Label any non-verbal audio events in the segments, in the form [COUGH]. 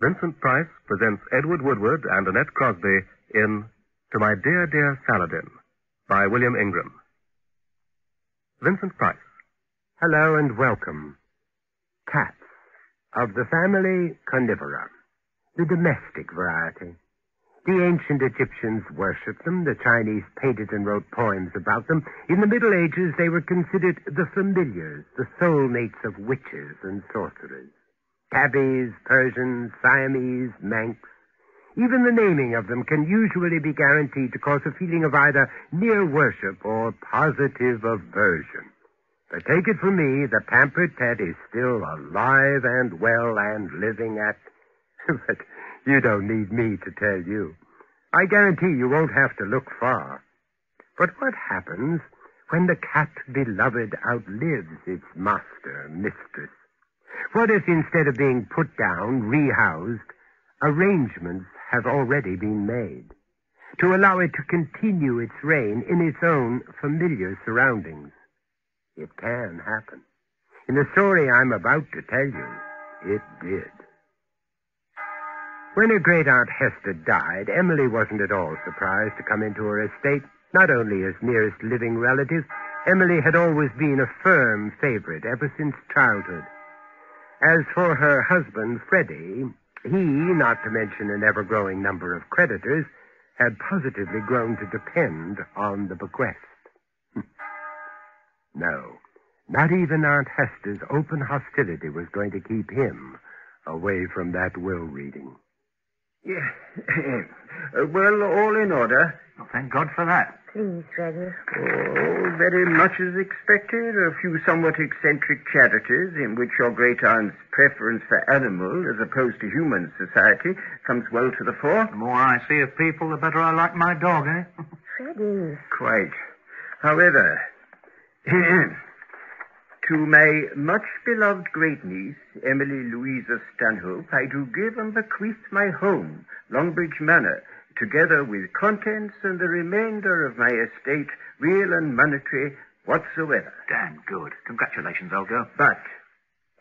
Vincent Price presents Edward Woodward and Annette Crosbie in To My Dear, Dear Saladin by William Ingram. Vincent Price. Hello and welcome. Cats of the family Carnivora, the domestic variety. The ancient Egyptians worshipped them. The Chinese painted and wrote poems about them. In the Middle Ages, they were considered the familiars, the soulmates of witches and sorcerers. Tabbies, Persians, Siamese, Manx. Even the naming of them can usually be guaranteed to cause a feeling of either near worship or positive aversion. But take it from me, the pampered pet is still alive and well and living at. [LAUGHS] but you don't need me to tell you. I guarantee you won't have to look far. But what happens when the cat beloved outlives its master, mistress? What if instead of being put down, rehoused, arrangements have already been made to allow it to continue its reign in its own familiar surroundings? It can happen. In the story I'm about to tell you, it did. When her great aunt Hester died, Emily wasn't at all surprised to come into her estate, not only as nearest living relative, Emily had always been a firm favorite ever since childhood. As for her husband, Freddie, he, not to mention an ever growing number of creditors, had positively grown to depend on the bequest. [LAUGHS] no, not even Aunt Hester's open hostility was going to keep him away from that will reading. Yeah. [LAUGHS] well, all in order. Well, thank God for that. Please, Freddie. Oh, very much as expected. A few somewhat eccentric charities in which your great aunt's preference for animal as opposed to human society comes well to the fore. The more I see of people, the better I like my dog, eh? [LAUGHS] Freddie. Quite. However, [CLEARS THROAT] to my much beloved great niece, Emily Louisa Stanhope, I do give and bequeath my home, Longbridge Manor, together with contents and the remainder of my estate, real and monetary, whatsoever. Damn good. Congratulations, old girl. But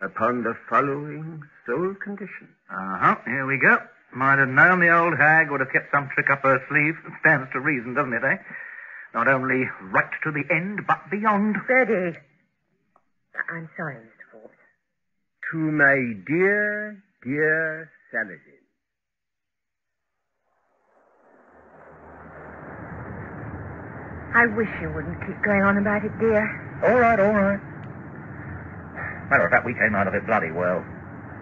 upon the following sole condition. Uh-huh. Here we go. Might have known the old hag would have kept some trick up her sleeve. Stands to reason, doesn't it, eh? Not only right to the end, but beyond. Freddie. I'm sorry, Mr. Forbes. To my dear, dear Saladin. I wish you wouldn't keep going on about it, dear. All right, all right. Matter of fact, we came out of it bloody well.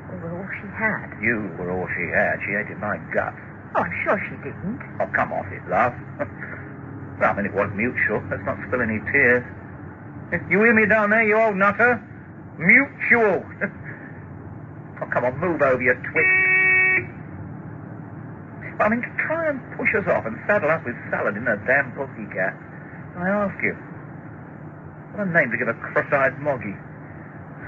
We were all she had. You were all she had. She hated my guts. Oh, I'm sure she didn't. Oh, come off it, love. [LAUGHS] well, I mean, it was mutual. Let's not spill any tears. You hear me down there, you old nutter? Mutual. [LAUGHS] oh, come on, move over, you twit. I mean, to try and push us off and saddle us with Saladin a damn pussycat. I ask you. What a name to give a cross-eyed moggy.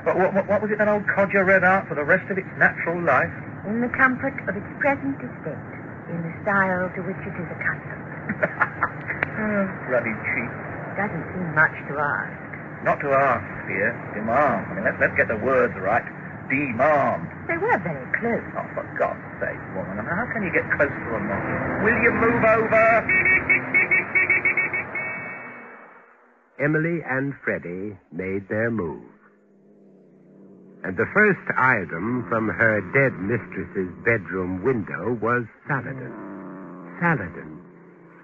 What, what, what was it that old codger read out for the rest of its natural life? In the comfort of its present estate, in the style to which it is accustomed. oh, [LAUGHS] bloody cheap. Doesn't seem much to ask. Not to ask, dear. Demand. I mean, let's, let's get the words right. Demand. They were very close. Oh, for God's sake, woman. I mean, how can you get close to a monkey? Will you move over? [LAUGHS] Emily and Freddie made their move. And the first item from her dead mistress's bedroom window was Saladin. Saladin.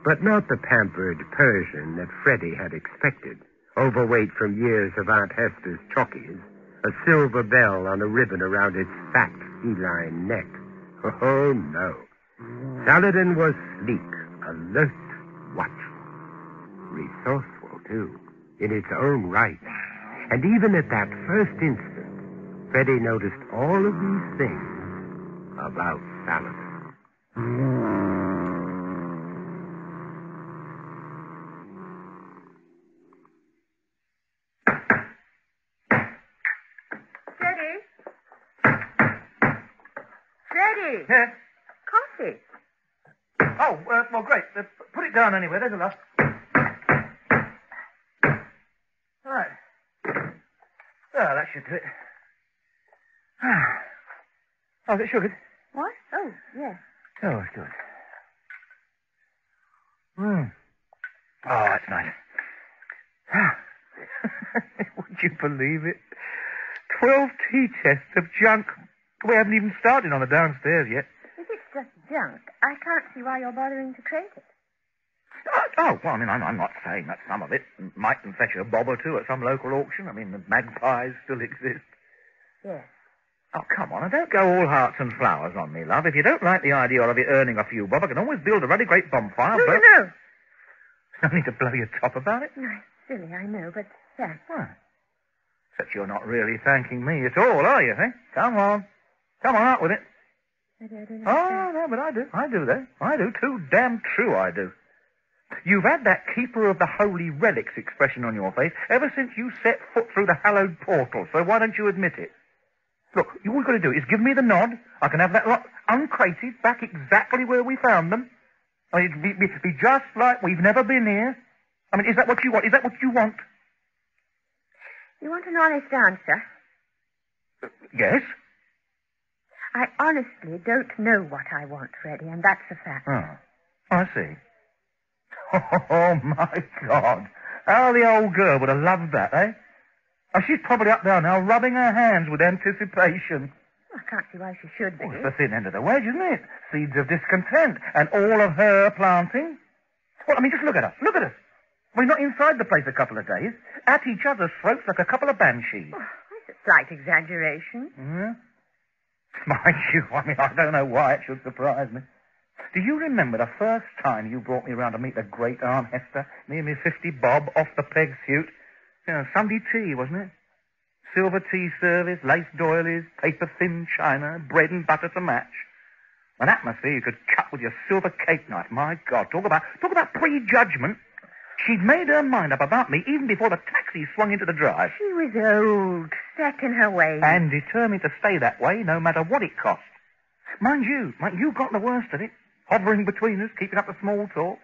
But not the pampered Persian that Freddie had expected. Overweight from years of Aunt Hester's chockies. A silver bell on a ribbon around its fat feline neck. [LAUGHS] Oh, no. Saladin was sleek, alert, watchful. Resourceful, too, in its own right. And even at that first instant, Freddie noticed all of these things about Saladin. Freddie? Freddie! Yeah. Coffee. Oh, uh, well, great. Uh, put it down anyway. There's enough. Right. Well, that should do it. [SIGHS] oh, is it sugared? What? Oh, yes. Oh, it's good. Hmm. Oh, that's nice. [LAUGHS] Would you believe it? Twelve tea chests of junk. We haven't even started on the downstairs yet. If it's just junk, I can't see why you're bothering to trade it. Oh, well, I mean, I'm, I'm not saying that some of it mightn't fetch a bob or two at some local auction. I mean, the magpies still [LAUGHS] exist. Yes. Oh, come on, and don't go all hearts and flowers on me, love. If you don't like the idea of it earning a few bob, I can always build a really great bonfire. No, but... no, [LAUGHS] no. No need to blow your top about it. No, silly, I know, but thanks. Why? Except you're not really thanking me at all, are you, eh? Come on. Come on, out with it. I don't understand. Oh, no, but I do. I do, though. I do, too. Damn true I do. You've had that keeper of the holy relics expression on your face ever since you set foot through the hallowed portal, so why don't you admit it? Look, all you've got to do is give me the nod. I can have that lot uncrated back exactly where we found them. I mean, it'd be, be, be just like we've never been here. I mean, is that what you want? Is that what you want? You want an honest answer? Uh, yes. I honestly don't know what I want, Freddie, and that's a fact. Oh, I see. [LAUGHS] Oh, my God. How the old girl would have loved that, eh? Oh, she's probably up there now rubbing her hands with anticipation. I can't see why she should be. Oh, it's the thin end of the wedge, isn't it? Seeds of discontent. And all of her planting. Well, I mean, just look at us. Look at us. We're not inside the place a couple of days. At each other's throats like a couple of banshees. Oh, that's a slight exaggeration. [LAUGHS] Mind you, I mean, I don't know why it should surprise me. Do you remember the first time you brought me round to meet the great Aunt Hester? Me and me 50 bob off the peg suit? You know, Sunday tea, wasn't it? Silver tea service, lace doilies, paper thin china, bread and butter to match. An atmosphere you could cut with your silver cake knife. My God, talk about talk about prejudgment. She'd made her mind up about me even before the taxi swung into the drive. She was old, set in her ways. And determined to stay that way no matter what it cost. Mind you, mind you got the worst of it. Hovering between us, keeping up the small talk.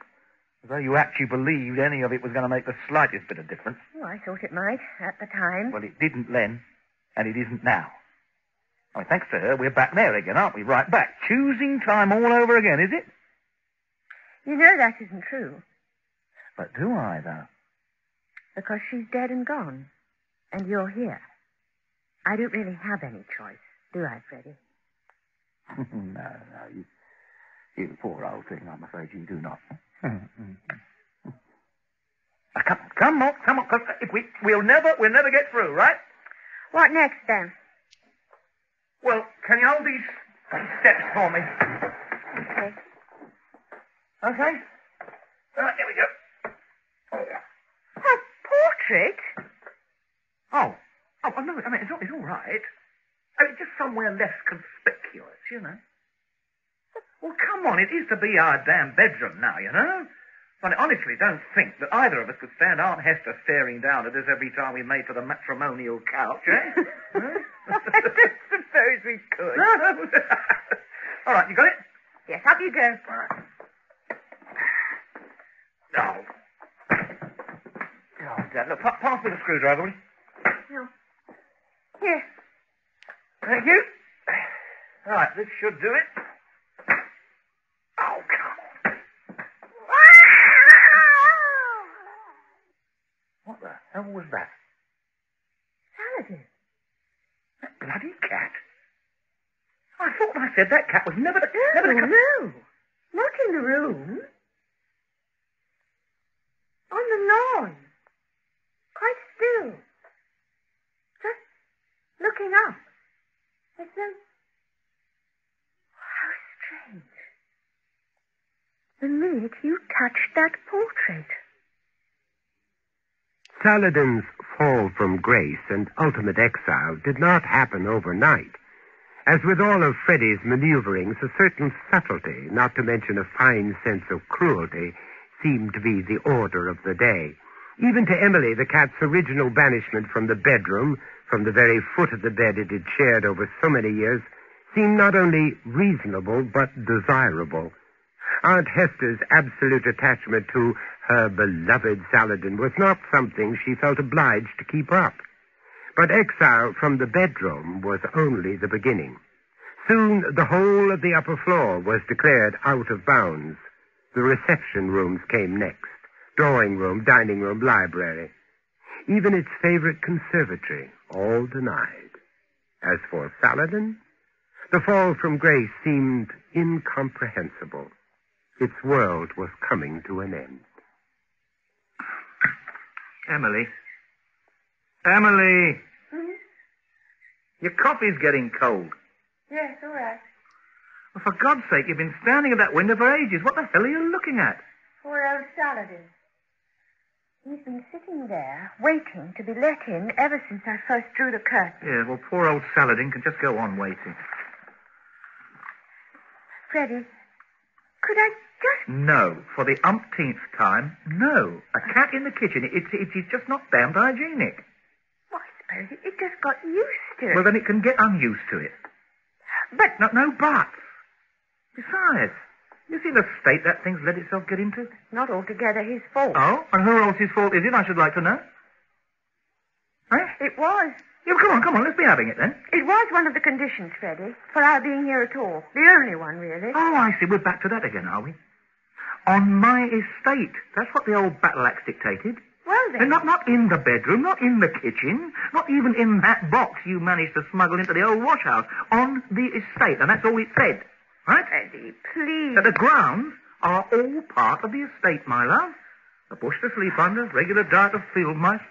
As though you actually believed any of it was going to make the slightest bit of difference. Oh, I thought it might at the time. Well, it didn't then, and it isn't now. I mean, thanks to her, we're back there again, aren't we? Right back. Choosing time all over again, is it? You know that isn't true, But do I, though? because she's dead and gone, and you're here. I don't really have any choice, do I, Freddie? [LAUGHS] no, no, you, you poor old thing, I'm afraid you do not. [LAUGHS] Come, come on, come on, 'cause if we, we'll never, we'll never get through, right? What next, then? Well, can you hold these steps for me? Okay. Okay? Right, here we go. Oh, A portrait? oh, oh, no, I mean, it's all, it's all right. I mean, just somewhere less conspicuous, you know. Well, come on, it is to be our damn bedroom now, you know. I honestly don't think that either of us could stand Aunt Hester staring down at us every time we made for the matrimonial couch, eh? [LAUGHS] Huh? Suppose we could. [LAUGHS] All right, you got it? Yes, up you go. No. Oh, Dad, look, pa- pass me the screwdriver, will you? No. Here. Thank you. Right, this should do it. Oh, come on. [LAUGHS] What the hell was that? Saladin. That bloody cat. I thought I said that cat was never to, never to No, come. no. Not in the room. On the lawn. Quite still. Just looking up. As though... How strange. The minute you touched that portrait. Saladin's fall from grace and ultimate exile did not happen overnight. As with all of Freddie's maneuverings, a certain subtlety, not to mention a fine sense of cruelty, seemed to be the order of the day. Even to Emily, the cat's original banishment from the bedroom, from the very foot of the bed it had shared over so many years, seemed not only reasonable, but desirable. Aunt Hester's absolute attachment to her beloved Saladin was not something she felt obliged to keep up. But exile from the bedroom was only the beginning. Soon the whole of the upper floor was declared out of bounds. The reception rooms came next. Drawing room, dining room, library. Even its favorite conservatory, all denied. As for Saladin, the fall from grace seemed incomprehensible. Its world was coming to an end. Emily. Emily! Hmm? Your coffee's getting cold. Yes, all right. Well, for God's sake, you've been standing at that window for ages. What the hell are you looking at? Poor old Saladin. He's been sitting there, waiting to be let in ever since I first drew the curtain. Yeah, well, poor old Saladin can just go on waiting. Freddie, could I just... No. For the umpteenth time, no. A cat in the kitchen, it, it, it's just not damned hygienic. Well, I suppose it, it just got used to it. Well, then it can get unused to it. but No, no buts. Besides, you see the state that thing's let itself get into? not altogether his fault. Oh, and who else's fault is it, I should like to know? Eh? It was. Yeah, come on, come on, let's be having it then. It was one of the conditions, Freddie, for our being here at all. The only one, really. Oh, I see. We're back to that again, are we? On my estate. That's what the old battle axe dictated. Well, then. And not, not in the bedroom, not in the kitchen, not even in that box you managed to smuggle into the old wash house. On the estate, and that's all it said. Right? Freddie, please. That the grounds are all part of the estate, my love. A bush to sleep under, regular diet of field mice.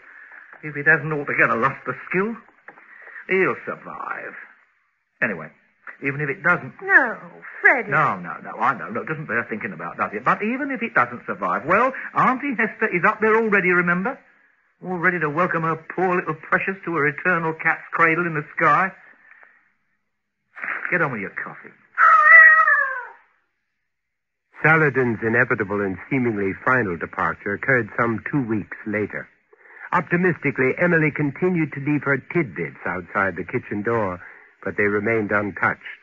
If it hasn't altogether lost the skill, he'll survive. Anyway, even if it doesn't, No, Freddie. no, no, no, I know. No, it doesn't bear thinking about, does it? But even if it doesn't survive, well, Auntie Hester is up there already, remember? All ready to welcome her poor little precious to her eternal cat's cradle in the sky. Get on with your coffee. Saladin's inevitable and seemingly final departure occurred some two weeks later. Optimistically, Emily continued to leave her tidbits outside the kitchen door, but they remained untouched.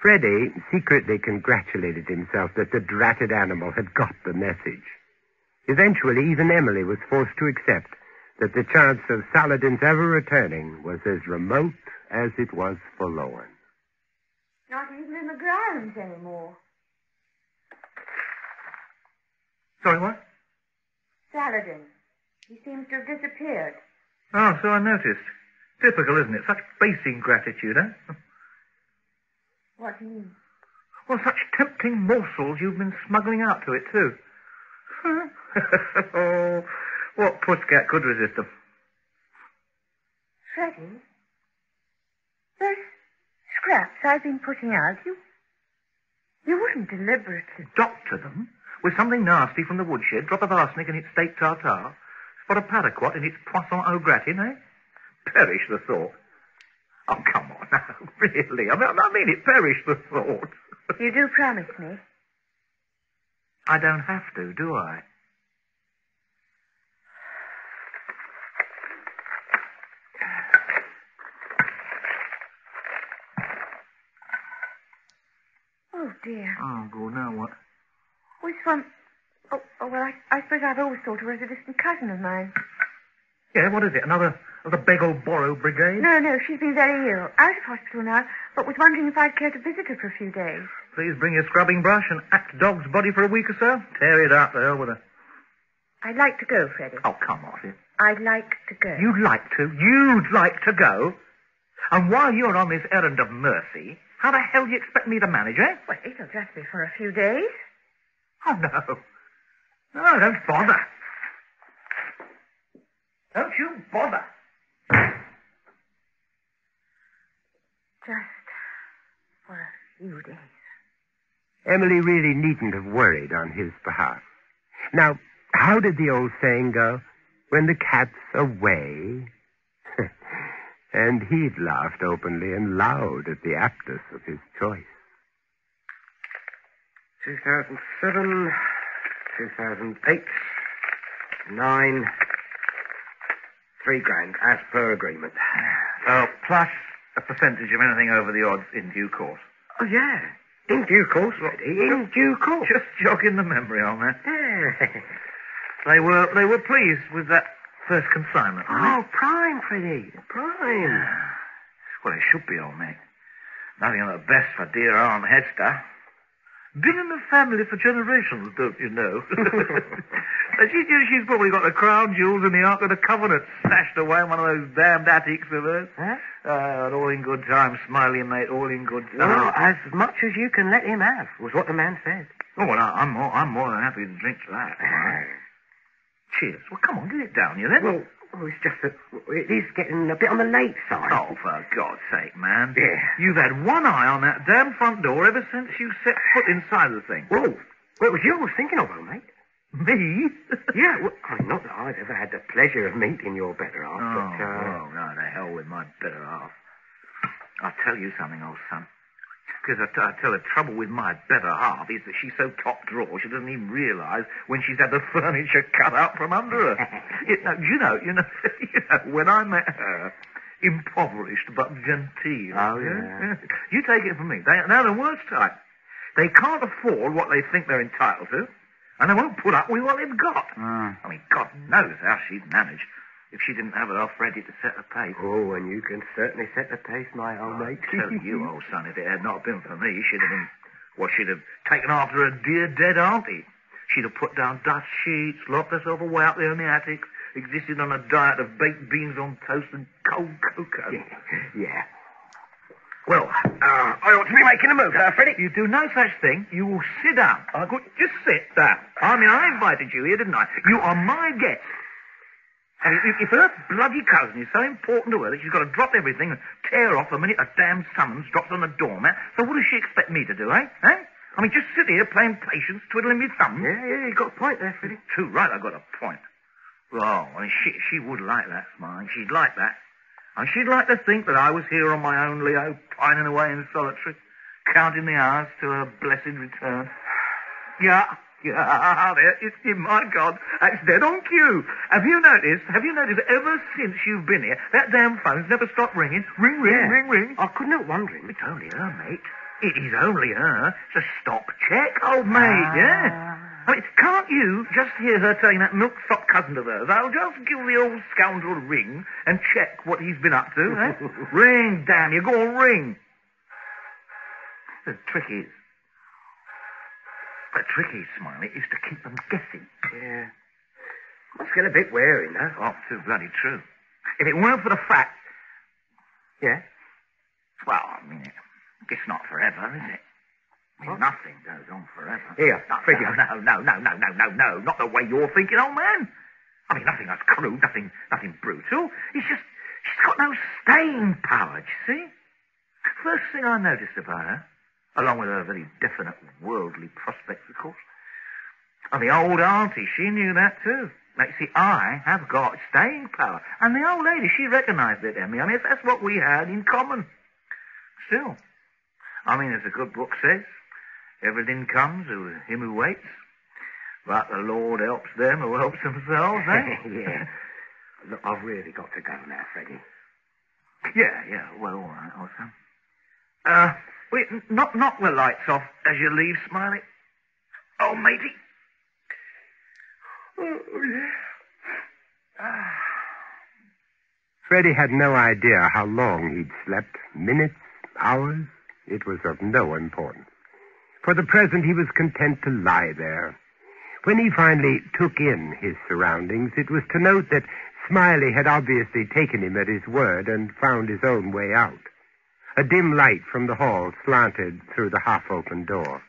Freddie secretly congratulated himself that the dratted animal had got the message. Eventually, even Emily was forced to accept that the chance of Saladin's ever returning was as remote as it was forlorn. Not even in the grounds anymore. Sorry, what? Saladin. He seems to have disappeared. Oh, so I noticed. Typical, isn't it? Such base ingratitude, eh? [LAUGHS] What do you mean? Well, such tempting morsels you've been smuggling out to it, too. [LAUGHS] oh, what pusscat could resist them? Freddie? Those scraps I've been putting out, you... You wouldn't deliberately... Doctor them with something nasty from the woodshed, drop of arsenic in its steak tartare, spot of paraquat in its poisson au gratin, eh? Perish the thought. Oh, come on [LAUGHS] now, really. I mean, I mean it, perish the thought. [LAUGHS] You do promise me? I don't have to, do I? Oh, dear. Oh, good. Now what? It's from... Oh, oh well, I, I suppose I've always thought of her as a distant cousin of mine. Yeah, what is it? Another of the beg or borrow brigade? No, no, she's been very ill. Out of hospital now, but was wondering if I'd care to visit her for a few days. Please bring your scrubbing brush and act dog's body for a week or so. Tear it out the hell with her. I'd like to go, Freddie. Oh, come off it. I'd like to go. You'd like to? You'd like to go? And while you're on this errand of mercy, how the hell do you expect me to manage, eh? Well, it'll just be for a few days. Oh, no. No, don't bother. Don't you bother. Just for a few days. Emily really needn't have worried on his behalf. Now, how did the old saying go? When the cat's away. [LAUGHS] and he'd laughed openly and loud at the aptness of his choice. 2007, 2008, nine, three grand, as per agreement. Oh, plus a percentage of anything over the odds in due course. Oh, yeah. In due course, Freddie. In due course. Just jogging the memory on that. Yeah. They were they were pleased with that first consignment. Oh, prime, Freddie. Prime. [SIGHS] Well, it should be, old mate. Nothing of the best for dear Aunt Hester. Been in the family for generations, don't you know? [LAUGHS] she, she's probably got the crown jewels and the Ark of the Covenant stashed away in one of those damned attics of hers. Huh? Uh, all in good time, Smiley, mate, all in good time. Well, as much as you can let him have, was what the man said. Oh, well, I, I'm more, I'm more than happy to drink to that. Cheers. Well, come on, get it down, you then. Well, well, it's just that it is getting a bit on the late side. Oh, for God's sake, man. Yeah. You've had one eye on that damn front door ever since you set foot inside the thing. Whoa. Well, it was you I was thinking of, old mate. Me? [LAUGHS] Yeah, well, not that I've ever had the pleasure of meeting your better half, Oh, but, uh... well, no, the hell with my better half. I'll tell you something, old son. Because I, t- I tell the trouble with my better half is that she's so top drawer she doesn't even realise when she's had the [LAUGHS] furniture cut out from under her. [LAUGHS] you know, you know, you know, [LAUGHS] you know, when I met her, impoverished but genteel. Oh, yeah. You take it from me. They, they're the worst type. They can't afford what they think they're entitled to, and they won't put up with what they've got. Ah. I mean, God knows how she'd manage if she didn't have it off ready to set the pace. Oh, and you can certainly set the pace, my old I mate. tell [LAUGHS] you, old son, if it had not been for me, she'd have been, well, she'd have taken after her dear dead auntie. She'd have put down dust sheets, locked herself away up there in the attics, existed on a diet of baked beans on toast and cold cocoa. [LAUGHS] yeah. Well, uh, I ought to be making a move, huh, Freddie? You do no such thing. You will sit down. I could just sit down. I mean, I invited you here, didn't I? You are my guest. And if, if her bloody cousin is so important to her that she's got to drop everything and tear off the minute a damn summons drops on the doormat, so what does she expect me to do, eh? Eh? I mean, just sit here playing patience, twiddling my thumbs. Yeah, yeah, you got a point there, Freddie. Too right, I got a point. Oh, and she she would like that, Smiley. She'd like that. And she'd like to think that I was here on my own, Leo, pining away in solitary, counting the hours to her blessed return. [SIGHS] Yeah, yeah, there, it's, in my God, that's dead on cue. Have you noticed, have you noticed, ever since you've been here, that damn phone's never stopped ringing? Ring, ring, Yeah. ring, ring. I couldn't help wondering. It's only her, mate. It is only her. It's a stop check, old mate, yeah? I mean, can't you just hear her telling that milk-sop cousin of hers, I'll just give the old scoundrel a ring and check what he's been up to, eh? [LAUGHS] ring, damn you, go on, ring. The trick is, the trick is, Smiley, is to keep them guessing. Yeah. Must get a bit wary now. Oh, too bloody true. If it weren't for the fact, Yeah? well, I mean, it's not forever, is it? I mean, nothing goes on forever. Here, No, figure. no, no, no, no, no, no, no, not the way you're thinking, old man. I mean, nothing that's crude, nothing, nothing brutal. It's just, she's got no staying power, do you see? First thing I noticed about her, along with her very definite worldly prospects, of course, and the old auntie, she knew that too. Like, see, I have got staying power. And the old lady, she recognized it, Emmy. I mean, that's what we had in common. Still, I mean, as the good book says, everything comes to him who waits. But the Lord helps them who helps themselves, eh? [LAUGHS] yeah. Look, I've really got to go now, Freddie. Yeah, yeah, well, all right, son. Uh, wait, knock, knock the lights off as you leave, Smiley. Oh, matey. Oh, yeah. Ah. Freddie had no idea how long he'd slept. Minutes, hours, it was of no importance. For the present, he was content to lie there. When he finally took in his surroundings, it was to note that Smiley had obviously taken him at his word and found his own way out. A dim light from the hall slanted through the half-open door.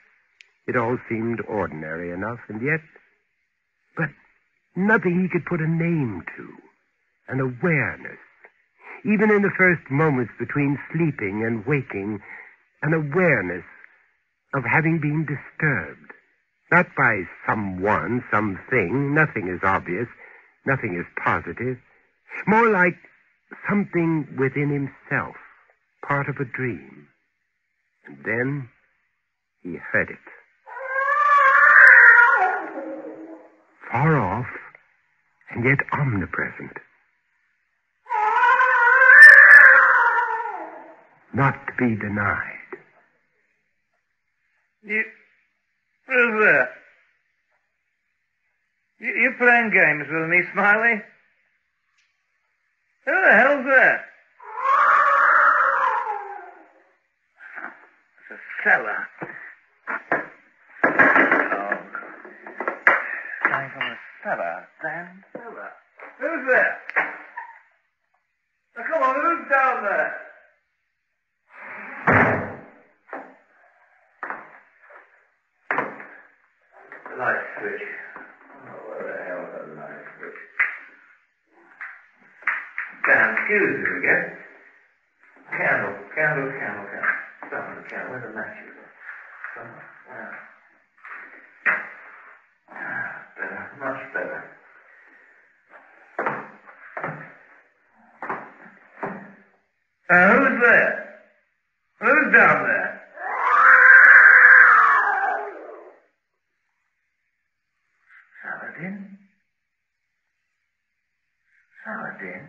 It all seemed ordinary enough, and yet... But nothing he could put a name to. An awareness. Even in the first moments between sleeping and waking, an awareness of having been disturbed. Not by someone, something. Nothing is obvious. Nothing is positive. More like something within himself, part of a dream. And then he heard it. Far off, and yet omnipresent. Not to be denied. You, who's that? You, you playing games with me, Smiley? Who the hell's that? Cellar. Oh, Going from the cellar. Damn cellar. Who's there? Now, come on, who's down there? The light switch. Oh, where the hell's the light switch? Damn fuses again. Candle, candle, candle, candle. Something, candle. Where the matches? Somewhere. Yeah. Ah, better, much better. Uh, who's there? Who's down there? Saladin? Saladin?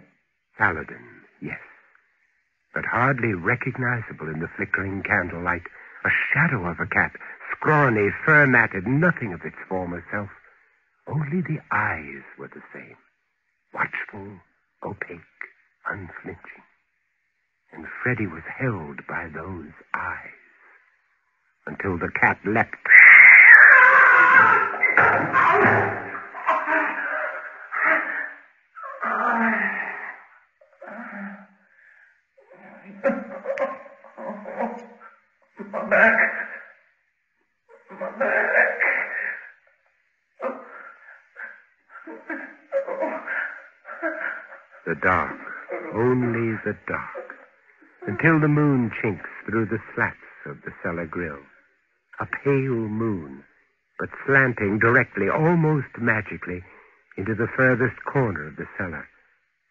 Saladin, yes. Recognizable in the flickering candlelight. A shadow of a cat, scrawny, fur-matted, nothing of its former self. Only the eyes were the same. Watchful, opaque, unflinching. And Freddie was held by those eyes until the cat leapt. The dark, only the dark, until the moon chinks through the slats of the cellar grill. A pale moon, but slanting directly, almost magically, into the furthest corner of the cellar,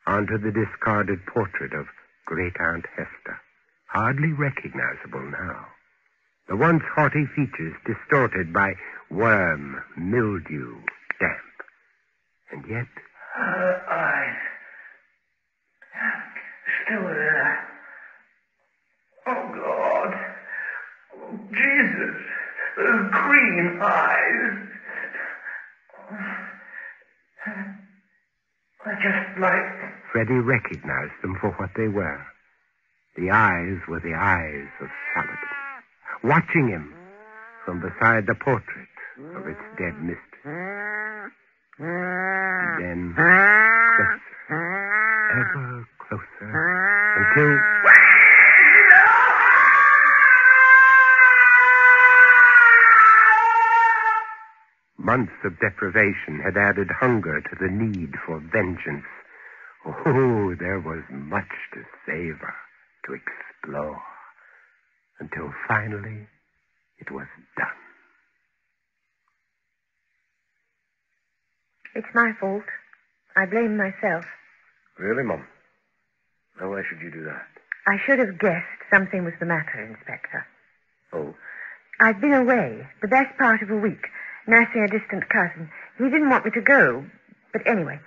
onto the discarded portrait of Great Aunt Hester, hardly recognizable now. The once haughty features distorted by worm, mildew, damp. And yet, Her eyes. Still there. Oh, God. Oh, Jesus. Those green eyes. They're just like. Freddie recognized them for what they were. The eyes were the eyes of Saladin, watching him from beside the portrait of its dead mistress. Then closer, ever closer, until months of deprivation had added hunger to the need for vengeance. Oh, there was much to savor, to explore, until finally it was done. It's my fault. I blame myself. Really, Mum? Now, why should you do that? I should have guessed something was the matter, Inspector. Oh, I've been away the best part of a week, nursing a distant cousin. He didn't want me to go. But anyway,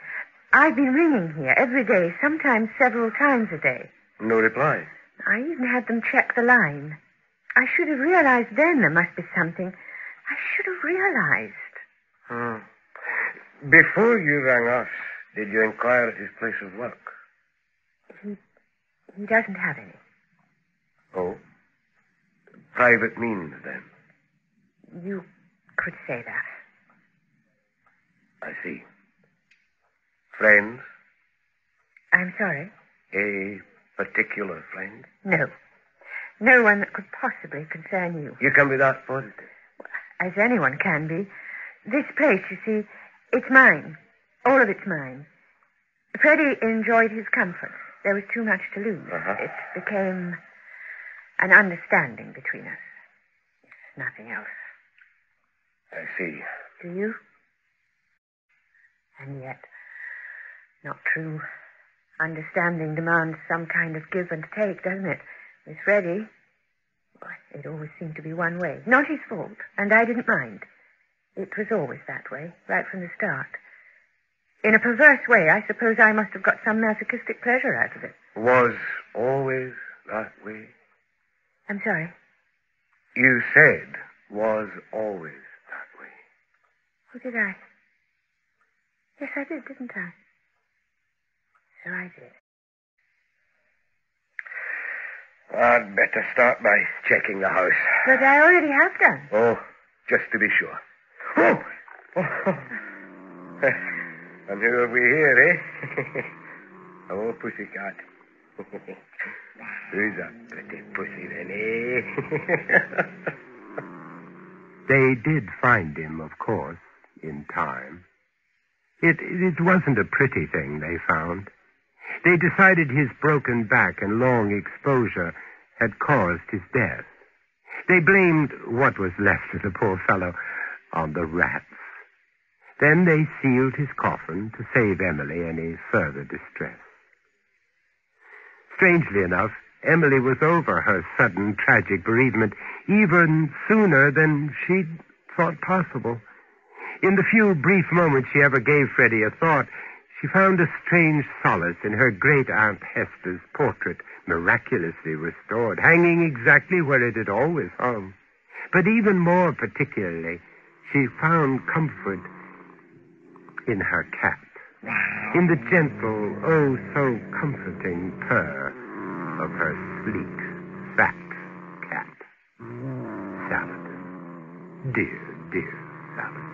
I've been ringing here every day, sometimes several times a day. no reply. I even had them check the line. I should have realized then there must be something. I should have realized. Hmm. Before you rang us, did you inquire at his place of work? He, he doesn't have any. Oh? Private means, then. You could say that. I see. Friends? I'm sorry. A particular friend? No. No one that could possibly concern you. You can be that positive. As anyone can be. This place, you see, it's mine. All of it's mine. Freddie enjoyed his comfort. There was too much to lose. Uh-huh. It became an understanding between us. Nothing else. I see. Do you? And yet, not true. Understanding demands some kind of give and take, doesn't it? Miss Reddy, it always seemed to be one way. Not his fault, and I didn't mind. It was always that way, right from the start. In a perverse way, I suppose I must have got some masochistic pleasure out of it. Was always that way? I'm sorry. You said was always that way. Who did I? Yes, I did, didn't I? So I did. I'd better start by checking the house. But I already have done. Oh, just to be sure. Oh! oh. and who have we here, eh? [LAUGHS] oh, pussycat. [LAUGHS] Who's a pretty pussy then, eh? [LAUGHS] they did find him, of course, in time. It, it wasn't a pretty thing they found. They decided his broken back and long exposure had caused his death. They blamed what was left of the poor fellow on the rats. Then they sealed his coffin to save Emily any further distress. Strangely enough, Emily was over her sudden tragic bereavement even sooner than she'd thought possible. In the few brief moments she ever gave Freddie a thought, she found a strange solace in her great Aunt Hester's portrait, miraculously restored, hanging exactly where it had always hung. But even more particularly, she found comfort in her cat, in the gentle, oh so comforting purr of her sleek, fat cat, Saladin. Dear, dear Saladin.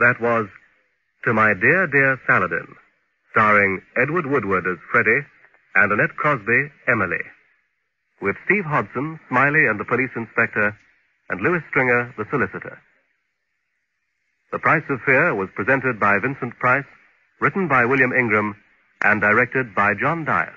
That was To My Dear, Dear Saladin, starring Edward Woodward as Freddie and Annette Crosbie, Emily, with Steve Hodson, Smiley and the police inspector, and Louis Stringer, the solicitor. The Price of Fear was presented by Vincent Price, written by William Ingram, and directed by John Dyas.